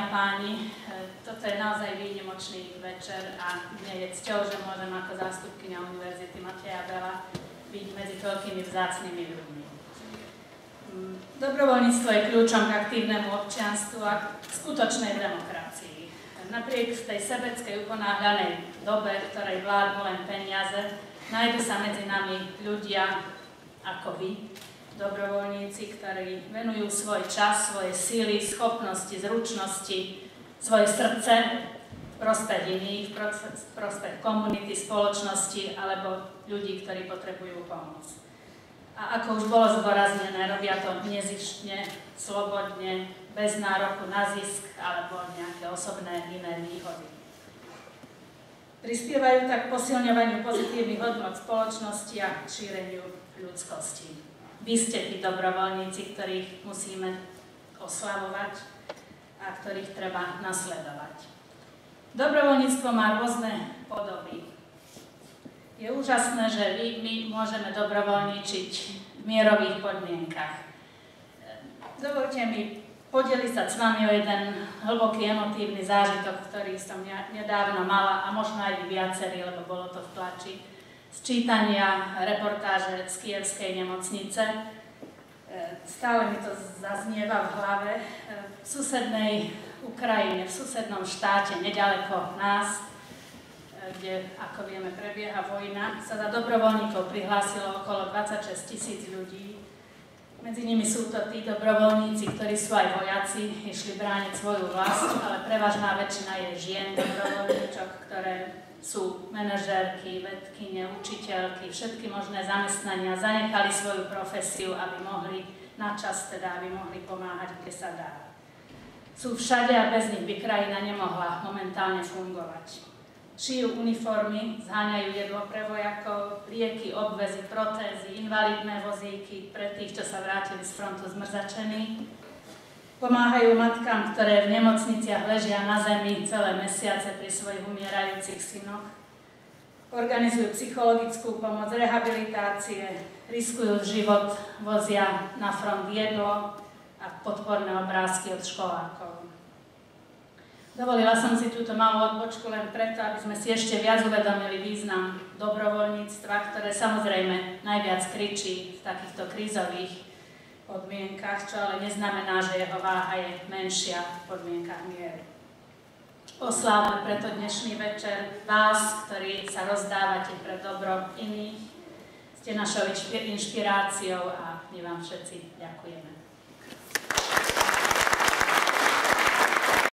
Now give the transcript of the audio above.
a páni, e, toto je naozaj výnimočný večer a mne je cťou, že môžem ako zástupkynia Univerzity Mateja Bela byť medzi toľkými vzácnými ľuďmi. Mm, dobrovoľníctvo je kľúčom k aktívnemu občianstvu a k skutočnej demokracii. Napriek tej sebeckej uponáhľanej dobe, v ktorej vládnu len peniaze, nájdu sa medzi nami ľudia ako vy, dobrovoľníci, ktorí venujú svoj čas, svoje síly, schopnosti, zručnosti, svoje srdce prospech iných, prospech komunity, spoločnosti alebo ľudí, ktorí potrebujú pomoc. A ako už bolo zdôraznené, robia to nezištne, slobodne, bez nároku na zisk alebo nejaké osobné iné výhody. Prispievajú tak posilňovaniu pozitívnych hodnot spoločnosti a šíreniu ľudskosti. Vy ste tí dobrovoľníci, ktorých musíme oslavovať a ktorých treba nasledovať. Dobrovoľníctvo má rôzne podoby. Je úžasné, že vy, my môžeme dobrovoľníčiť v mierových podmienkach. Dovolte mi podeliť sa s vami o jeden hlboký emotívny zážitok, ktorý som nedávno mala a možno aj vy viacerí, lebo bolo to v tlači z čítania reportáže z Kievskej nemocnice. E, stále mi to zaznieva v hlave. E, v susednej Ukrajine, v susednom štáte, nedaleko nás, e, kde, ako vieme, prebieha vojna, sa za dobrovoľníkov prihlásilo okolo 26 tisíc ľudí. Medzi nimi sú to tí dobrovoľníci, ktorí sú aj vojaci, išli brániť svoju vlast, ale prevažná väčšina je žien dobrovoľníčok, ktoré sú manažérky, vedkyne, učiteľky, všetky možné zamestnania, zanechali svoju profesiu, aby mohli na čas, teda aby mohli pomáhať, kde sa dá. Sú všade a bez nich by krajina nemohla momentálne fungovať. Šijú uniformy, zháňajú jedlo pre vojakov, lieky, obvezy, protézy, invalidné vozíky pre tých, čo sa vrátili z frontu zmrzačení, Pomáhajú matkám, ktoré v nemocniciach ležia na zemi celé mesiace pri svojich umierajúcich synoch. Organizujú psychologickú pomoc, rehabilitácie, riskujú život, vozia na front jedlo a podporné obrázky od školákov. Dovolila som si túto malú odbočku len preto, aby sme si ešte viac uvedomili význam dobrovoľníctva, ktoré samozrejme najviac kričí v takýchto krízových podmienkach, čo ale neznamená, že jeho váha je menšia v podmienkach miery. Oslávme preto dnešný večer vás, ktorí sa rozdávate pre dobro iných. Ste našou inšpiráciou a my vám všetci ďakujeme.